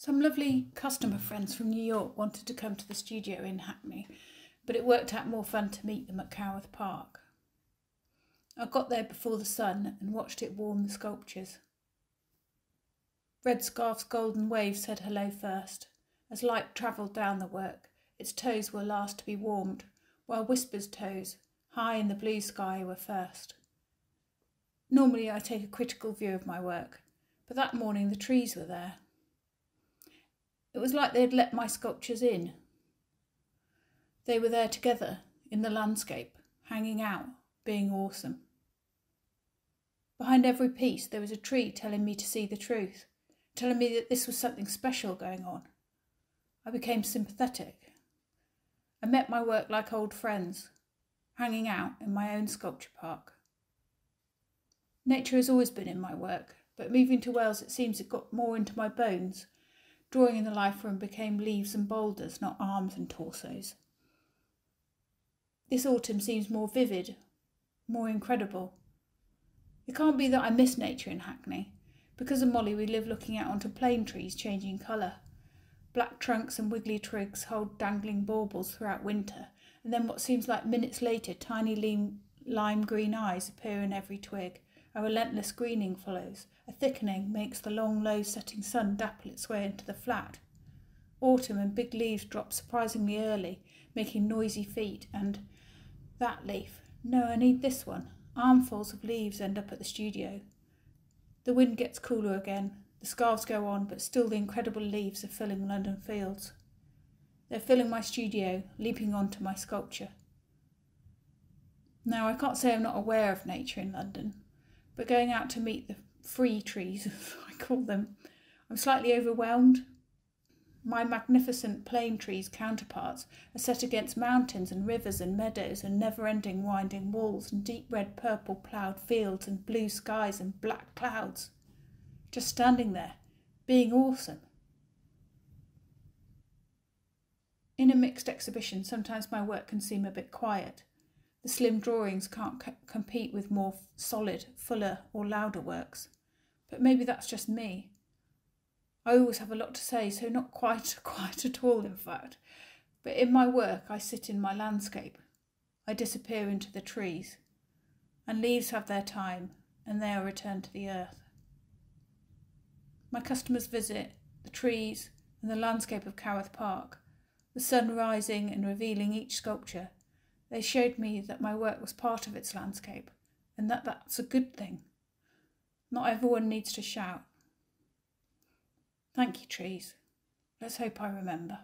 Some lovely customer friends from New York wanted to come to the studio in Hackney, but it worked out more fun to meet them at Coworth Park. I got there before the sun and watched it warm the sculptures. Red Scarf's golden wave said hello first. As light travelled down the work, its toes were last to be warmed, while Whisper's toes, high in the blue sky, were first. Normally I take a critical view of my work, but that morning the trees were there. It was like they had let my sculptures in. They were there together in the landscape, hanging out, being awesome. Behind every piece, there was a tree telling me to see the truth, telling me that this was something special going on. I became sympathetic. I met my work like old friends, hanging out in my own sculpture park. Nature has always been in my work, but moving to Wales, it seems it got more into my bones Drawing in the life room became leaves and boulders, not arms and torsos. This autumn seems more vivid, more incredible. It can't be that I miss nature in Hackney. Because of Molly, we live looking out onto plane trees changing colour. Black trunks and wiggly twigs hold dangling baubles throughout winter, and then what seems like minutes later, tiny lime green eyes appear in every twig. A relentless greening follows. A thickening makes the long, low setting sun dapple its way into the flat. Autumn and big leaves drop surprisingly early, making noisy feet, and that leaf. No, I need this one. Armfuls of leaves end up at the studio. The wind gets cooler again. The scarves go on, but still the incredible leaves are filling London fields. They're filling my studio, leaping onto my sculpture. Now, I can't say I'm not aware of nature in London but going out to meet the free trees, as I call them, I'm slightly overwhelmed. My magnificent plane trees counterparts are set against mountains and rivers and meadows and never ending winding walls and deep red purple ploughed fields and blue skies and black clouds. Just standing there, being awesome. In a mixed exhibition, sometimes my work can seem a bit quiet. The slim drawings can't c- compete with more solid, fuller, or louder works. But maybe that's just me. I always have a lot to say, so not quite quite at all, in fact. But in my work, I sit in my landscape. I disappear into the trees. And leaves have their time, and they are returned to the earth. My customers visit the trees and the landscape of Coworth Park, the sun rising and revealing each sculpture they showed me that my work was part of its landscape and that that's a good thing. Not everyone needs to shout. Thank you, trees. Let's hope I remember.